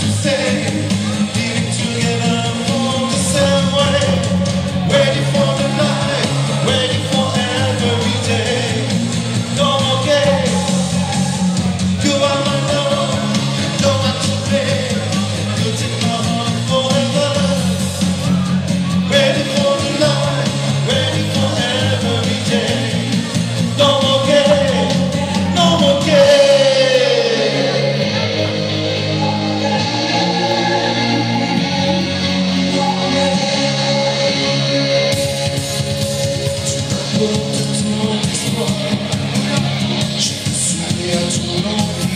to say. alone.